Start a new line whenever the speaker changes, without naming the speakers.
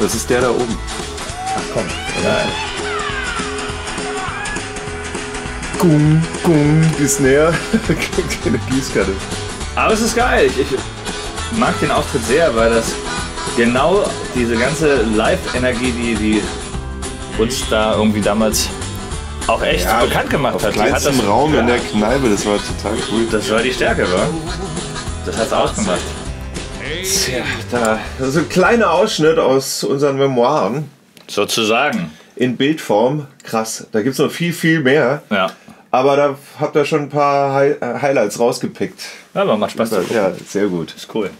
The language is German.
Das ist der da oben.
Ach komm. Ja.
Gung, gung, die Snare. Keine Gießkanne.
Aber es ist geil. Ich, ich mag den Auftritt sehr, weil das genau diese ganze Live-Energie, die, die uns da irgendwie damals auch echt
Ja,
bekannt gemacht hat. die hat das,
Raum
ja,
in der Kneipe, das war total cool.
Das war die Stärke, wa? Das hat's ausgemacht.
Tja, da. Das ist ein kleiner Ausschnitt aus unseren Memoiren
Sozusagen.
in Bildform. Krass. Da gibt es noch viel, viel mehr.
Ja.
Aber da habt ihr schon ein paar Hi äh, Highlights rausgepickt.
Aber macht Spaß.
Ja, sehr gut.
Ist cool.